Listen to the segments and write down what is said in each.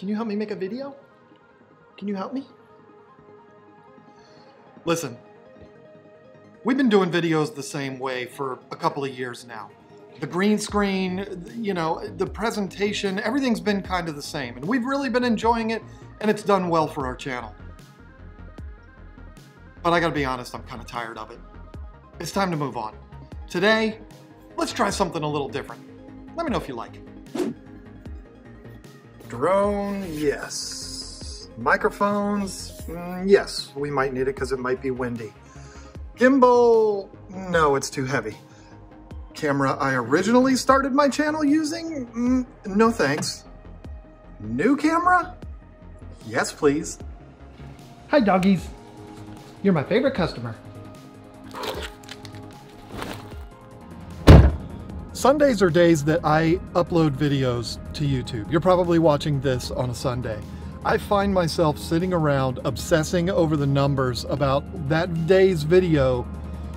Can you help me make a video? Can you help me? Listen, we've been doing videos the same way for a couple of years now. The green screen, you know, the presentation, everything's been kind of the same. And we've really been enjoying it, and it's done well for our channel. But I gotta be honest, I'm kind of tired of it. It's time to move on. Today, let's try something a little different. Let me know if you like it. Drone, yes. Microphones, mm, yes, we might need it because it might be windy. Gimbal, no, it's too heavy. Camera I originally started my channel using, mm, no thanks. New camera? Yes, please. Hi, doggies. You're my favorite customer. Sundays are days that I upload videos to YouTube. You're probably watching this on a Sunday. I find myself sitting around obsessing over the numbers about that day's video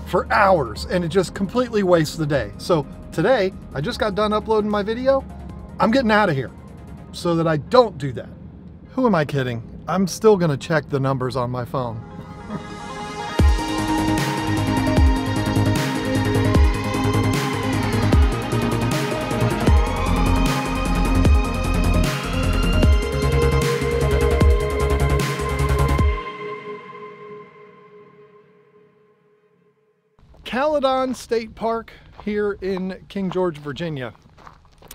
for hours and it just completely wastes the day. So today, I just got done uploading my video. I'm getting out of here so that I don't do that. Who am I kidding? I'm still gonna check the numbers on my phone. Caledon State Park here in King George, Virginia.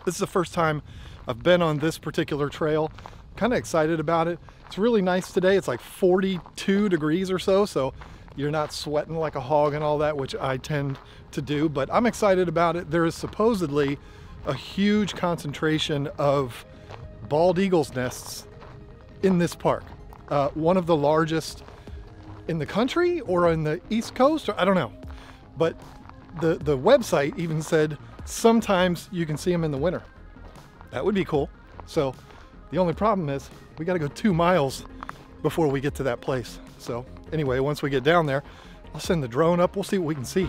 This is the first time I've been on this particular trail. Kind of excited about it. It's really nice today. It's like 42 degrees or so, so you're not sweating like a hog and all that, which I tend to do, but I'm excited about it. There is supposedly a huge concentration of bald eagles nests in this park. Uh, one of the largest in the country or in the East Coast, or I don't know. But the, the website even said sometimes you can see them in the winter. That would be cool. So the only problem is we got to go two miles before we get to that place. So anyway, once we get down there, I'll send the drone up. We'll see what we can see.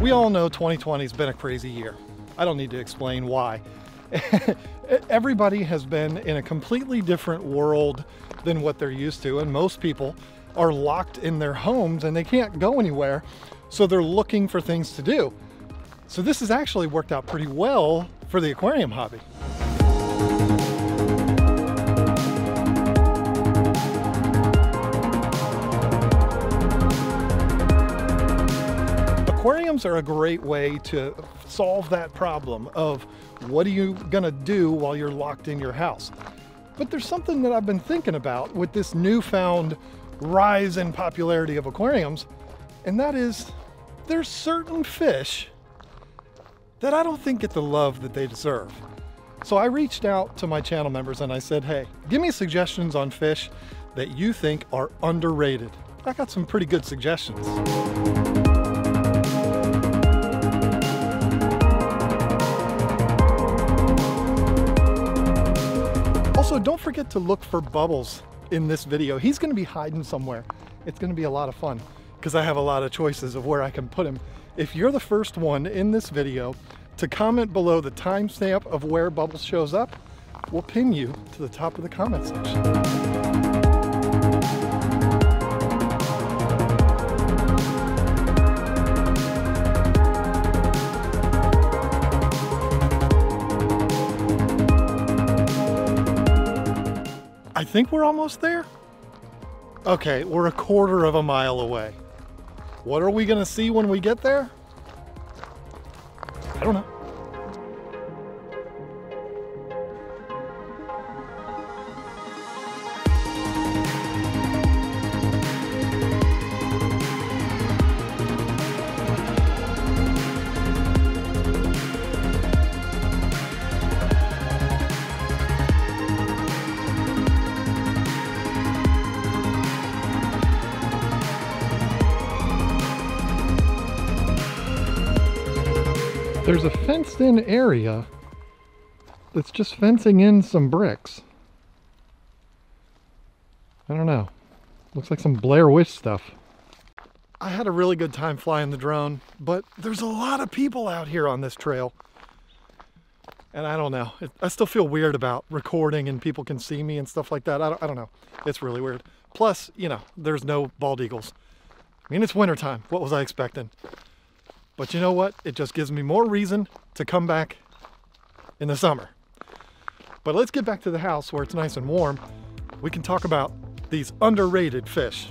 We all know 2020 has been a crazy year. I don't need to explain why. Everybody has been in a completely different world than what they're used to, and most people are locked in their homes and they can't go anywhere, so they're looking for things to do. So this has actually worked out pretty well for the aquarium hobby. Aquariums are a great way to solve that problem of what are you gonna do while you're locked in your house. But there's something that I've been thinking about with this newfound rise in popularity of aquariums, and that is there's certain fish that I don't think get the love that they deserve. So I reached out to my channel members and I said, hey, give me suggestions on fish that you think are underrated. I got some pretty good suggestions. Also, don't forget to look for Bubbles in this video. He's gonna be hiding somewhere. It's gonna be a lot of fun because I have a lot of choices of where I can put him. If you're the first one in this video to comment below the timestamp of where Bubbles shows up, we'll pin you to the top of the comment section. Think we're almost there. Okay, we're a quarter of a mile away. What are we gonna see when we get there? I don't know. There's a fenced in area that's just fencing in some bricks. I don't know. Looks like some Blair Witch stuff. I had a really good time flying the drone, but there's a lot of people out here on this trail. And I don't know. I still feel weird about recording and people can see me and stuff like that. I don't, I don't know. It's really weird. Plus, you know, there's no bald eagles. I mean, it's wintertime. What was I expecting? But you know what? It just gives me more reason to come back in the summer. But let's get back to the house where it's nice and warm. We can talk about these underrated fish.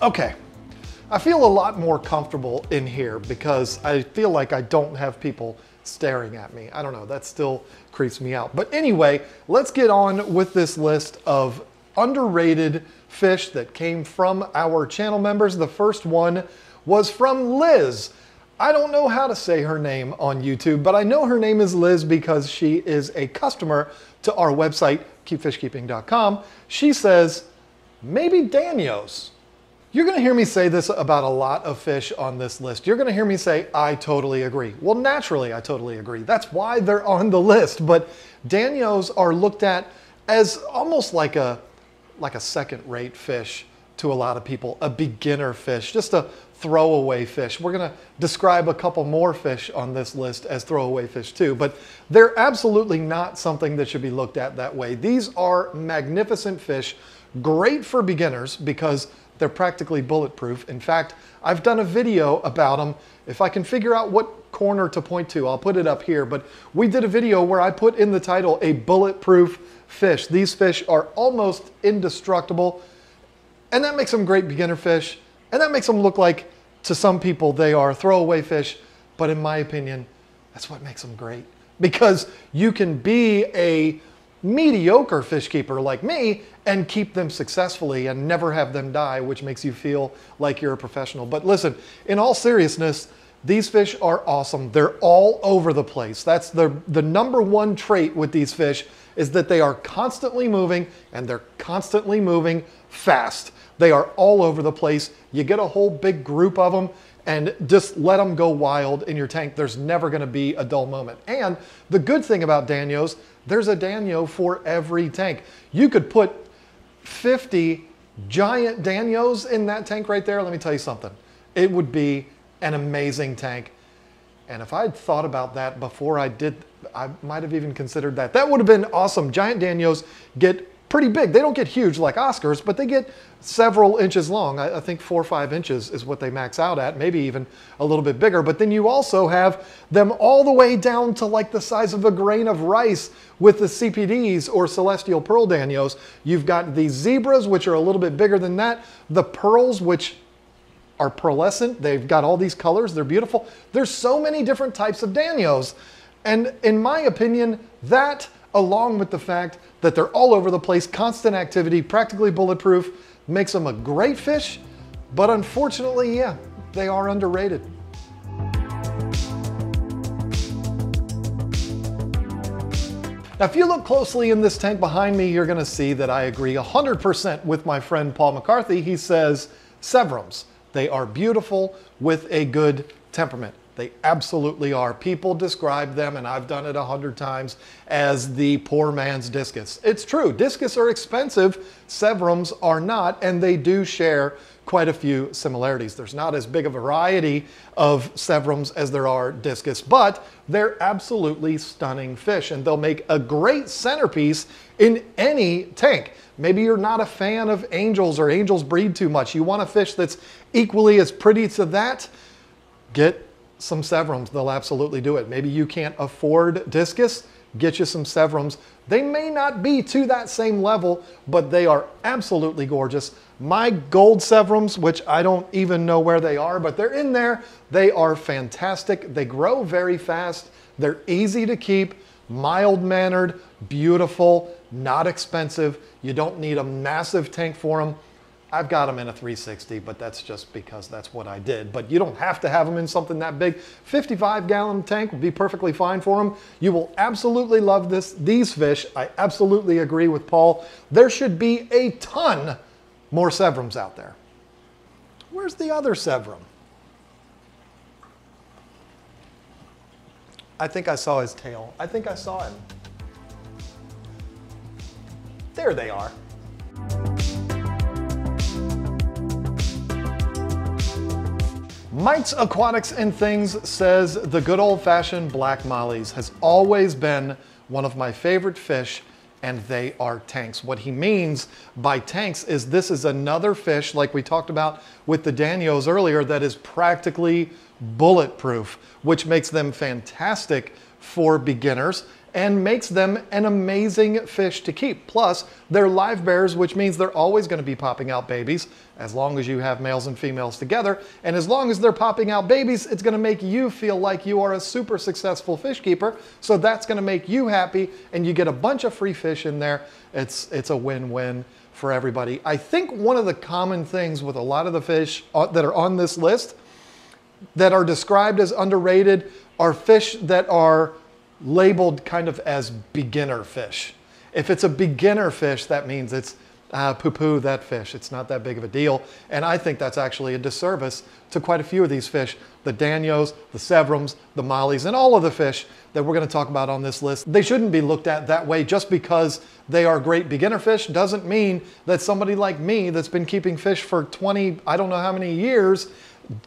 Okay, I feel a lot more comfortable in here because I feel like I don't have people staring at me. I don't know, that still creeps me out. But anyway, let's get on with this list of underrated fish that came from our channel members. The first one was from Liz. I don't know how to say her name on YouTube, but I know her name is Liz because she is a customer to our website, keepfishkeeping.com. She says, maybe Danios. You're going to hear me say this about a lot of fish on this list. You're going to hear me say, I totally agree. Well, naturally, I totally agree. That's why they're on the list. But Danios are looked at as almost like a, like a second rate fish to a lot of people, a beginner fish, just a throwaway fish. We're going to describe a couple more fish on this list as throwaway fish too, but they're absolutely not something that should be looked at that way. These are magnificent fish, great for beginners because they're practically bulletproof. In fact, I've done a video about them. If I can figure out what corner to point to, I'll put it up here. But we did a video where I put in the title, a bulletproof fish. These fish are almost indestructible. And that makes them great beginner fish. And that makes them look like, to some people, they are throwaway fish. But in my opinion, that's what makes them great. Because you can be a mediocre fish keeper like me and keep them successfully and never have them die, which makes you feel like you're a professional. But listen, in all seriousness, these fish are awesome. They're all over the place. That's the, the number one trait with these fish is that they are constantly moving and they're constantly moving fast. They are all over the place. You get a whole big group of them and just let them go wild in your tank. There's never gonna be a dull moment. And the good thing about Danios, there's a Danio for every tank. You could put 50 giant Danios in that tank right there. Let me tell you something. It would be an amazing tank. And if I'd thought about that before I did, I might have even considered that. That would have been awesome. Giant Danios get pretty big. They don't get huge like Oscars, but they get several inches long. I, I, think four or five inches is what they max out at, maybe even a little bit bigger. But then you also have them all the way down to like the size of a grain of rice with the CPDs or Celestial Pearl Danios. You've got the zebras, which are a little bit bigger than that. The pearls, which are pearlescent. They've got all these colors. They're beautiful. There's so many different types of Danios. And in my opinion, that along with the fact that they're all over the place, constant activity, practically bulletproof, makes them a great fish, but unfortunately, yeah, they are underrated. Now, if you look closely in this tank behind me, you're gonna see that I agree 100% with my friend Paul McCarthy. He says, Severums, they are beautiful with a good temperament. They absolutely are. People describe them, and I've done it a hundred times, as the poor man's discus. It's true. Discus are expensive. Severums are not, and they do share quite a few similarities. There's not as big a variety of Severums as there are discus, but they're absolutely stunning fish, and they'll make a great centerpiece in any tank. Maybe you're not a fan of angels or angels breed too much. You want a fish that's equally as pretty to that. Get some Severums, they'll absolutely do it. Maybe you can't afford Discus, get you some Severums. They may not be to that same level, but they are absolutely gorgeous. My gold Severums, which I don't even know where they are, but they're in there, they are fantastic. They grow very fast. They're easy to keep, mild-mannered, beautiful, not expensive. You don't need a massive tank for them. I've got them in a 360, but that's just because that's what I did. But you don't have to have them in something that big. 55 gallon tank would be perfectly fine for them. You will absolutely love this. These fish, I absolutely agree with Paul. There should be a ton more Severums out there. Where's the other Severum? I think I saw his tail. I think I saw him. there they are. Mike's Aquatics and Things says the good old fashioned black mollies has always been one of my favorite fish and they are tanks. What he means by tanks is this is another fish like we talked about with the Danios earlier that is practically bulletproof, which makes them fantastic for beginners and makes them an amazing fish to keep. Plus, they're live bears, which means they're always going to be popping out babies as long as you have males and females together. And as long as they're popping out babies, it's going to make you feel like you are a super successful fish keeper. So that's going to make you happy and you get a bunch of free fish in there. It's, it's a win-win for everybody. I think one of the common things with a lot of the fish uh, that are on this list that are described as underrated are fish that are labeled kind of as beginner fish. If it's a beginner fish, that means it's uh, poo-poo that fish. It's not that big of a deal. And I think that's actually a disservice to quite a few of these fish, the Danios, the Severums, the Mollies, and all of the fish that we're gonna talk about on this list. They shouldn't be looked at that way just because they are great beginner fish doesn't mean that somebody like me that's been keeping fish for 20, I don't know how many years,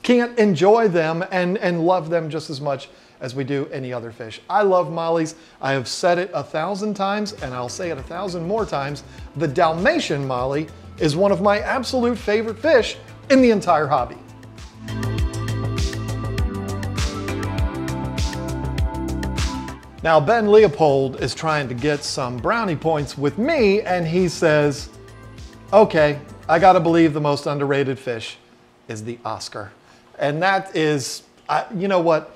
can't enjoy them and, and love them just as much as we do any other fish. I love mollies. I have said it a thousand times and I'll say it a thousand more times. The Dalmatian molly is one of my absolute favorite fish in the entire hobby. Now Ben Leopold is trying to get some brownie points with me and he says, okay, I gotta believe the most underrated fish is the Oscar. And that is, I, you know what?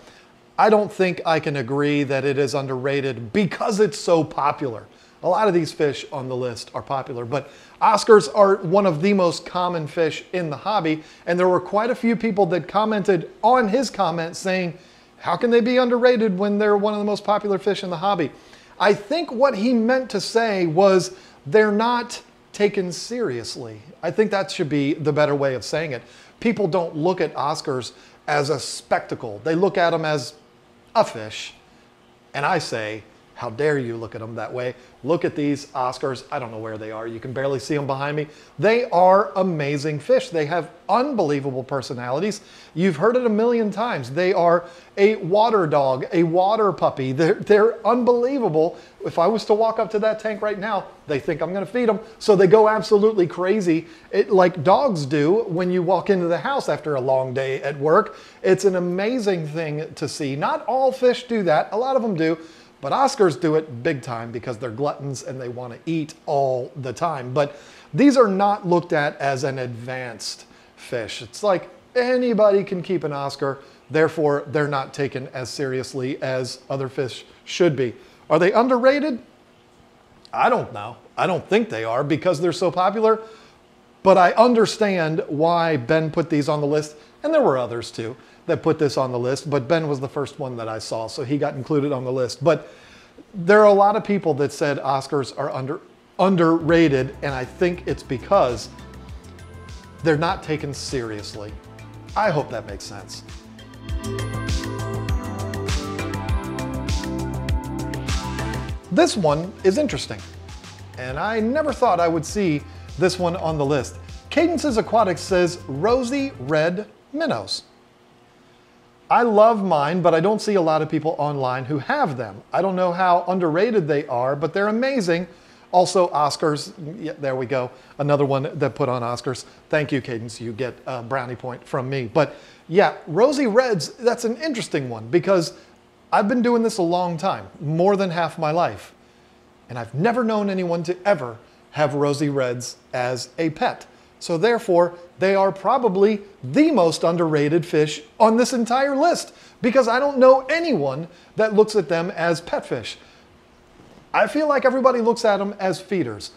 I don't think I can agree that it is underrated because it's so popular. A lot of these fish on the list are popular, but Oscars are one of the most common fish in the hobby. And there were quite a few people that commented on his comment saying, how can they be underrated when they're one of the most popular fish in the hobby? I think what he meant to say was they're not taken seriously. I think that should be the better way of saying it. People don't look at Oscars as a spectacle. They look at them as a fish. And I say, how dare you look at them that way? Look at these Oscars. I don't know where they are. You can barely see them behind me. They are amazing fish. They have unbelievable personalities. You've heard it a million times. They are a water dog, a water puppy. They're, they're unbelievable. If I was to walk up to that tank right now, they think I'm going to feed them. So they go absolutely crazy, it, like dogs do when you walk into the house after a long day at work. It's an amazing thing to see. Not all fish do that. A lot of them do. But Oscars do it big time because they're gluttons and they want to eat all the time. But these are not looked at as an advanced fish. It's like anybody can keep an Oscar, therefore they're not taken as seriously as other fish should be. Are they underrated? I don't know. I don't think they are because they're so popular. But I understand why Ben put these on the list, and there were others too that put this on the list, but Ben was the first one that I saw, so he got included on the list. But there are a lot of people that said Oscars are under underrated, and I think it's because they're not taken seriously. I hope that makes sense. This one is interesting, and I never thought I would see this one on the list. Cadences Aquatics says rosy red minnows. I love mine, but I don't see a lot of people online who have them. I don't know how underrated they are, but they're amazing. Also, Oscars, yeah, there we go. Another one that put on Oscars. Thank you, Cadence. You get a brownie point from me. But yeah, Rosy Reds, that's an interesting one because I've been doing this a long time, more than half my life. And I've never known anyone to ever have Rosy Reds as a pet. So therefore, they are probably the most underrated fish on this entire list because I don't know anyone that looks at them as pet fish. I feel like everybody looks at them as feeders.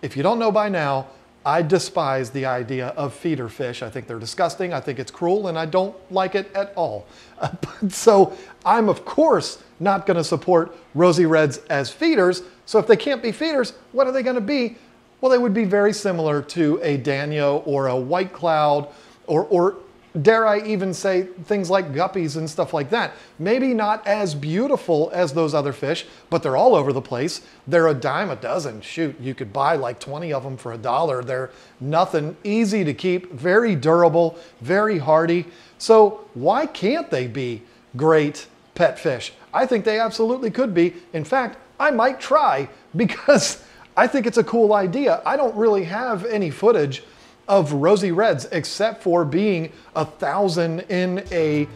If you don't know by now, I despise the idea of feeder fish. I think they're disgusting. I think it's cruel and I don't like it at all. so I'm of course not going to support rosy reds as feeders. So if they can't be feeders, what are they going to be? Well, they would be very similar to a Danio or a White Cloud or, or dare I even say things like guppies and stuff like that. Maybe not as beautiful as those other fish, but they're all over the place. They're a dime a dozen. Shoot, you could buy like 20 of them for a dollar. They're nothing, easy to keep, very durable, very hardy. So why can't they be great pet fish? I think they absolutely could be. In fact, I might try because I think it's a cool idea. I don't really have any footage of rosy reds except for being a thousand in a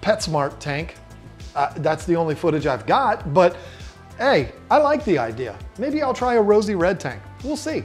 PetSmart tank. Uh, that's the only footage I've got, but hey, I like the idea. Maybe I'll try a rosy red tank. We'll see.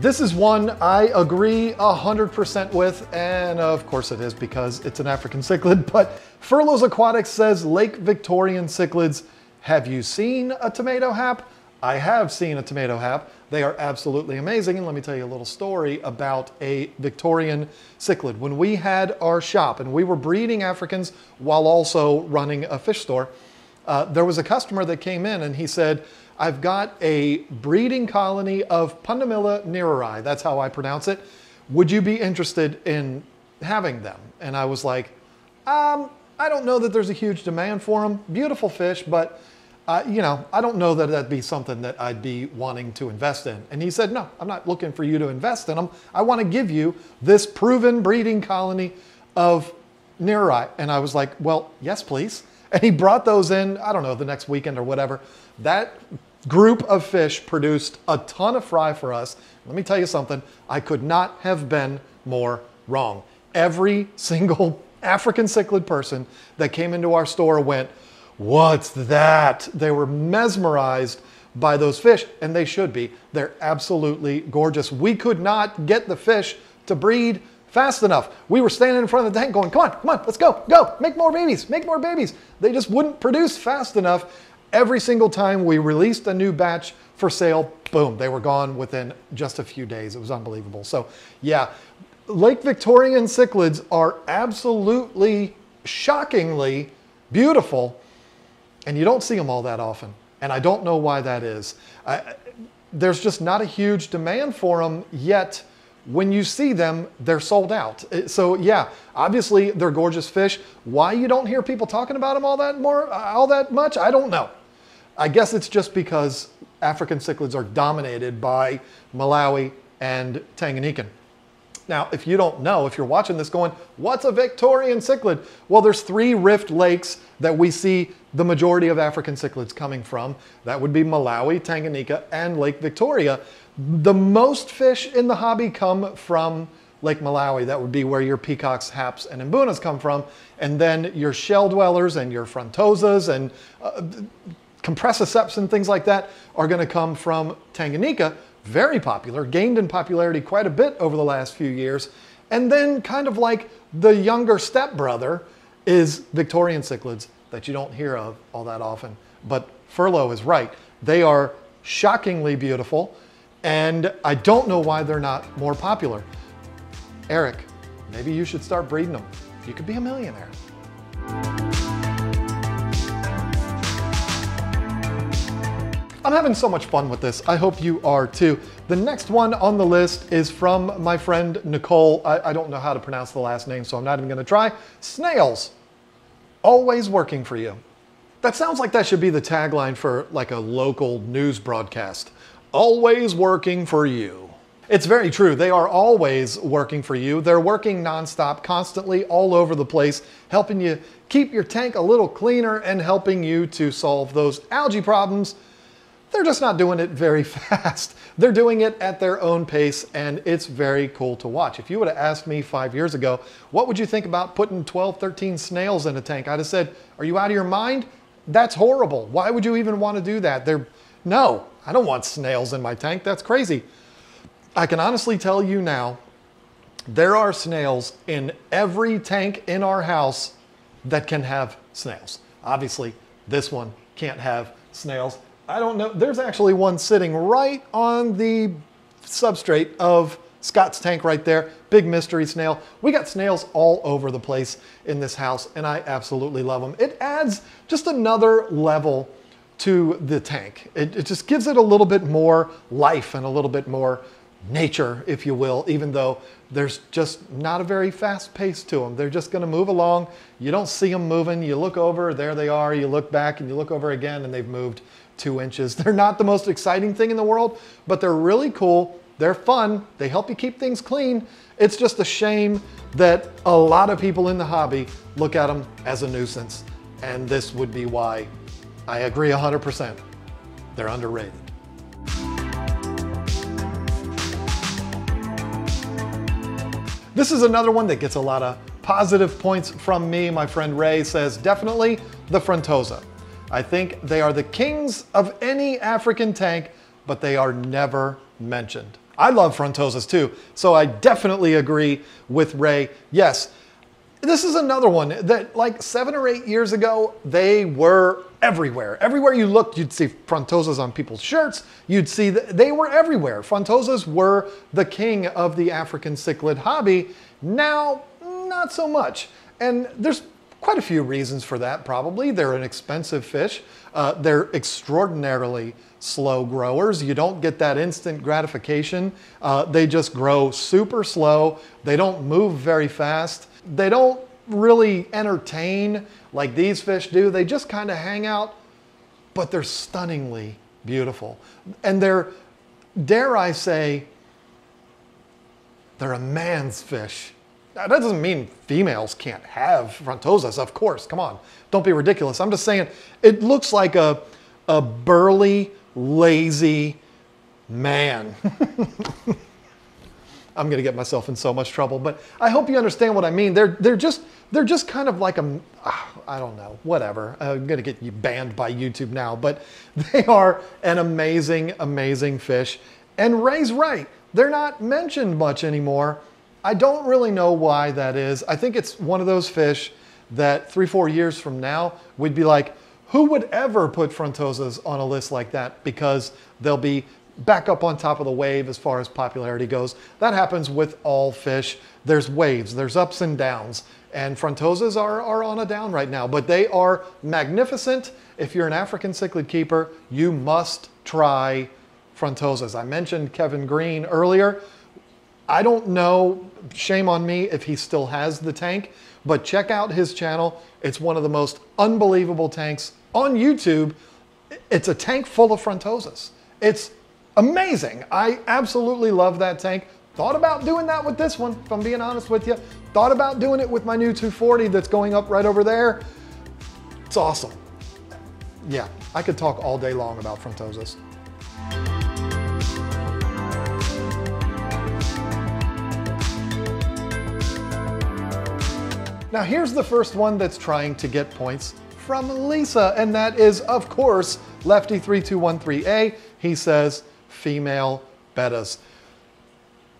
This is one I agree 100% with, and of course it is because it's an African cichlid, but Furloughs Aquatics says Lake Victorian cichlids have you seen a tomato hap? I have seen a tomato hap. They are absolutely amazing. And let me tell you a little story about a Victorian cichlid. When we had our shop and we were breeding Africans while also running a fish store, uh, there was a customer that came in and he said, I've got a breeding colony of Pundamilia nyererei. That's how I pronounce it. Would you be interested in having them? And I was like, um, I don't know that there's a huge demand for them. Beautiful fish, but uh, you know, I don't know that that'd be something that I'd be wanting to invest in. And he said, no, I'm not looking for you to invest in them. I want to give you this proven breeding colony of Nyererei. And I was like, well, yes, please. And he brought those in, I don't know, the next weekend or whatever. That group of fish produced a ton of fry for us. Let me tell you something, I could not have been more wrong. Every single African cichlid person that came into our store went, What's that? They were mesmerized by those fish, and they should be. They're absolutely gorgeous. We could not get the fish to breed fast enough. We were standing in front of the tank going, come on, come on, let's go, go, make more babies, make more babies. They just wouldn't produce fast enough. Every single time we released a new batch for sale, boom, they were gone within just a few days. It was unbelievable. So yeah, Lake Victorian cichlids are absolutely shockingly beautiful and you don't see them all that often. And I don't know why that is. I, there's just not a huge demand for them yet. When you see them, they're sold out. Uh, so yeah, obviously they're gorgeous fish. Why you don't hear people talking about them all that more, uh, all that much, I don't know. I guess it's just because African cichlids are dominated by Malawi and Tanganyikan. Now, if you don't know, if you're watching this going, what's a Victorian cichlid? Well, there's three rift lakes that we see the majority of African cichlids coming from. That would be Malawi, Tanganyika, and Lake Victoria. The most fish in the hobby come from Lake Malawi. That would be where your peacocks, haps, and mbunas come from. And then your shell dwellers and your frontosas and uh, compressiceps and things like that are going to come from Tanganyika. Very popular, gained in popularity quite a bit over the last few years. And then kind of like the younger stepbrother is Victorian cichlids that you don't hear of all that often. But Furlough is right. They are shockingly beautiful, and I don't know why they're not more popular. Eric, maybe you should start breeding them. You could be a millionaire. I'm having so much fun with this. I hope you are too. The next one on the list is from my friend Nicole. I, I don't know how to pronounce the last name, so I'm not even gonna try. Snails always working for you. That sounds like that should be the tagline for like a local news broadcast. Always working for you. It's very true. They are always working for you. They're working nonstop, constantly, all over the place, helping you keep your tank a little cleaner and helping you to solve those algae problems they're just not doing it very fast. They're doing it at their own pace and it's very cool to watch. If you would have asked me five years ago, what would you think about putting 12, 13 snails in a tank? I'd have said, are you out of your mind? That's horrible. Why would you even want to do that? They're, no, I don't want snails in my tank. That's crazy. I can honestly tell you now, there are snails in every tank in our house that can have snails. Obviously, this one can't have snails. I don't know. There's actually one sitting right on the substrate of Scott's tank right there. Big mystery snail. We got snails all over the place in this house and I absolutely love them. It adds just another level to the tank. It, it just gives it a little bit more life and a little bit more nature, if you will, even though there's just not a very fast pace to them. They're just going to move along. You don't see them moving. You look over, there they are. You look back and you look over again and they've moved two inches. They're not the most exciting thing in the world, but they're really cool. They're fun. They help you keep things clean. It's just a shame that a lot of people in the hobby look at them as a nuisance. And this would be why I agree 100%. They're underrated. This is another one that gets a lot of positive points from me. My friend Ray says, definitely the Frontosa. I think they are the kings of any African tank, but they are never mentioned. I love Frontosas too, so I definitely agree with Ray. Yes, this is another one that like seven or eight years ago, they were everywhere. Everywhere you looked, you'd see Frontosas on people's shirts. You'd see, that they were everywhere. Frontosas were the king of the African cichlid hobby. Now, not so much. And there's quite a few reasons for that, probably. They're an expensive fish. Uh, they're extraordinarily slow growers. You don't get that instant gratification. Uh, they just grow super slow. They don't move very fast. They don't really entertain like these fish do. They just kind of hang out, but they're stunningly beautiful. And they're, dare I say, they're a man's fish. That doesn't mean females can't have frontosas, of course. Come on, don't be ridiculous. I'm just saying it looks like a, a burly, lazy man. I'm to get myself in so much trouble, but I hope you understand what I mean. They're they're just they're just kind of like a I don't know, whatever. I'm to get you banned by YouTube now, but they are an amazing amazing fish. And Ray's right. They're not mentioned much anymore. I don't really know why that is. I think it's one of those fish that 3 4 years from now we'd be like who would ever put frontosas on a list like that because they'll be back up on top of the wave as far as popularity goes. That happens with all fish. There's waves, there's ups and downs, and frontosas are, are on a down right now, but they are magnificent. If you're an African cichlid keeper, you must try frontosas. I mentioned Kevin Green earlier. I don't know, shame on me if he still has the tank, but check out his channel. It's one of the most unbelievable tanks on YouTube. It's a tank full of frontosas. It's amazing. I absolutely love that tank. Thought about doing that with this one, if I'm being honest with you. Thought about doing it with my new 240 that's going up right over there. It's awesome. Yeah, I could talk all day long about frontosas. Now here's the first one that's trying to get points from Lisa, and that is, of course, Lefty3213A. He says, female bettas.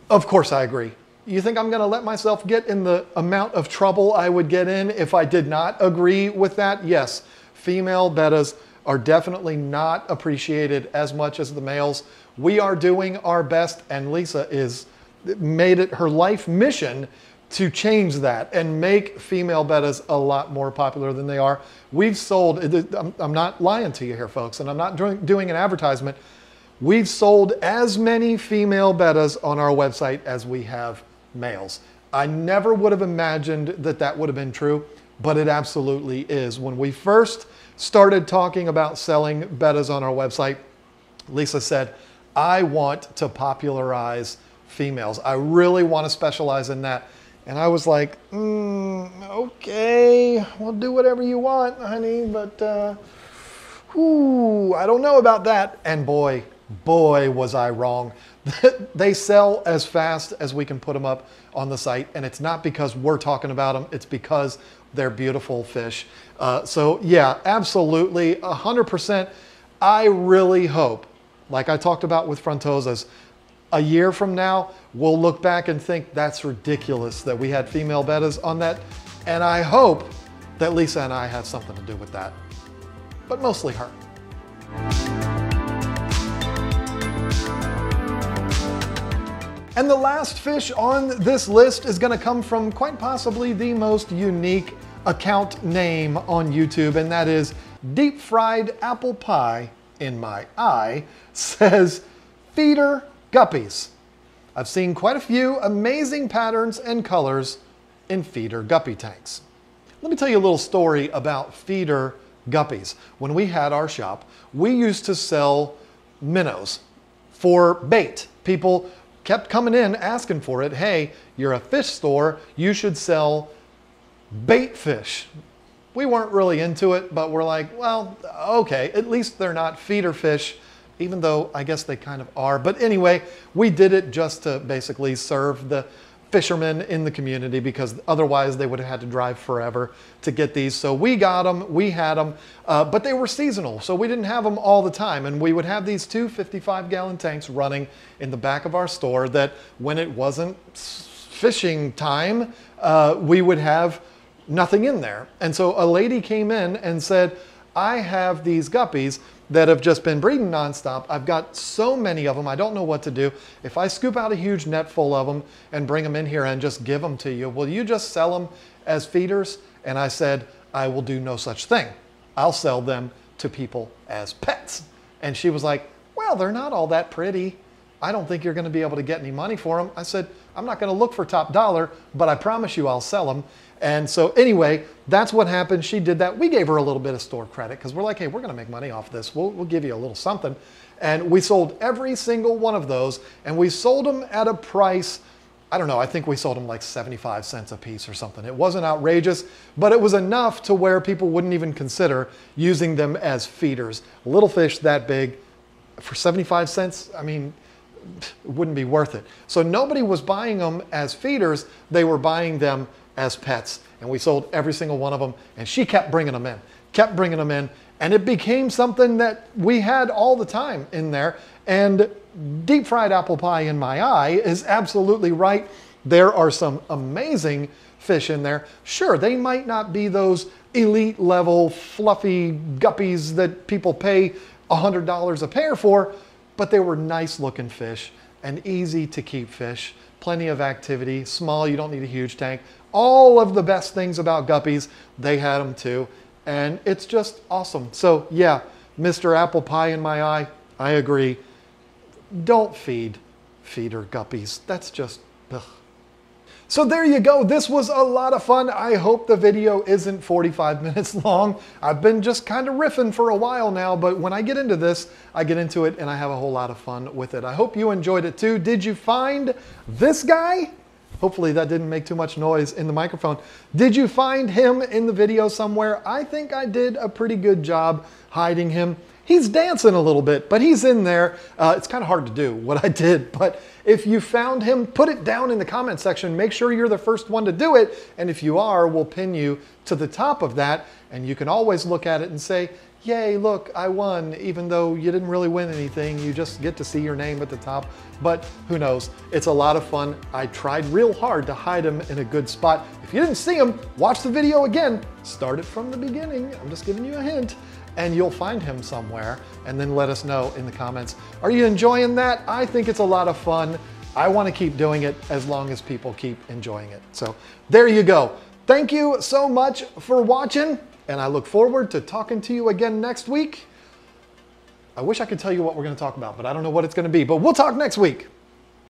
Of course I agree. You think I'm gonna let myself get in the amount of trouble I would get in if I did not agree with that? Yes, female bettas are definitely not appreciated as much as the males. We are doing our best and Lisa is made it her life mission to change that and make female bettas a lot more popular than they are. We've sold, I'm not lying to you here folks, and I'm not doing an advertisement. We've sold as many female bettas on our website as we have males. I never would have imagined that that would have been true, but it absolutely is. When we first started talking about selling bettas on our website, Lisa said, I want to popularize females. I really want to specialize in that. And I was like, mm, okay, we'll do whatever you want, honey, but uh, I don't know about that. And boy, boy, was I wrong. they sell as fast as we can put them up on the site. And it's not because we're talking about them, it's because they're beautiful fish. Uh, so yeah, absolutely, 100%. I really hope, like I talked about with frontosas, a year from now, we'll look back and think that's ridiculous that we had female bettas on that. And I hope that Lisa and I had something to do with that, but mostly her. And the last fish on this list is gonna come from quite possibly the most unique account name on YouTube, and that is Deep fried apple pie in my eye says feeder guppies. I've seen quite a few amazing patterns and colors in feeder guppy tanks. Let me tell you a little story about feeder guppies. When we had our shop, we used to sell minnows for bait. People kept coming in asking for it. Hey, you're a fish store, you should sell bait fish. We weren't really into it, but we're like, well, okay, at least they're not feeder fish, even though I guess they kind of are. But anyway, we did it just to basically serve the fishermen in the community because otherwise they would have had to drive forever to get these. So we got them, we had them, uh, but they were seasonal. So we didn't have them all the time. And we would have these two 55 gallon tanks running in the back of our store that when it wasn't fishing time, uh, we would have nothing in there. And so a lady came in and said, I have these guppies that have just been breeding nonstop. I've got so many of them, I don't know what to do. If I scoop out a huge net full of them and bring them in here and just give them to you, will you just sell them as feeders? And I said, I will do no such thing. I'll sell them to people as pets. And she was like, well, they're not all that pretty. I don't think you're going to be able to get any money for them. I said, I'm not going to look for top dollar, but I promise you I'll sell them. And so anyway, that's what happened. She did that. We gave her a little bit of store credit because we're like, hey, we're going to make money off this. We'll, we'll give you a little something. And we sold every single one of those and we sold them at a price I don't know, I think we sold them like 75 cents a piece or something. It wasn't outrageous, but it was enough to where people wouldn't even consider using them as feeders. Little fish that big for 75 cents, I mean, it wouldn't be worth it. So nobody was buying them as feeders, they were buying them as pets. And we sold every single one of them. And she kept bringing them in, kept bringing them in. And it became something that we had all the time in there. And deep fried apple pie in my eye is absolutely right. There are some amazing fish in there. Sure, they might not be those elite level fluffy guppies that people pay $100 a pair for, but they were nice looking fish and easy to keep fish. Plenty of activity, small, you don't need a huge tank all of the best things about guppies, they had them too. And it's just awesome. So yeah, Mr. Apple Pie in my eye, I agree. Don't feed feeder guppies. That's just, ugh. So there you go. This was a lot of fun. I hope the video isn't 45 minutes long. I've been just kind of riffing for a while now, but when I get into this, I get into it and I have a whole lot of fun with it. I hope you enjoyed it too. Did you find this guy? Hopefully that didn't make too much noise in the microphone. Did you find him in the video somewhere? I think I did a pretty good job hiding him. He's dancing a little bit, but he's in there. Uh, it's kind of hard to do what I did, but if you found him, put it down in the comment section. Make sure you're the first one to do it. And if you are, we'll pin you to the top of that. And you can always look at it and say, yay, look, I won, even though you didn't really win anything. You just get to see your name at the top. But who knows? It's a lot of fun. I tried real hard to hide them in a good spot. If you didn't see them, watch the video again. Start it from the beginning. I'm just giving you a hint. And you'll find him somewhere. And then let us know in the comments. Are you enjoying that? I think it's a lot of fun. I want to keep doing it as long as people keep enjoying it. So there you go. Thank you so much for watching and I look forward to talking to you again next week. I wish I could tell you what we're going to talk about, but I don't know what it's going to be. But we'll talk next week.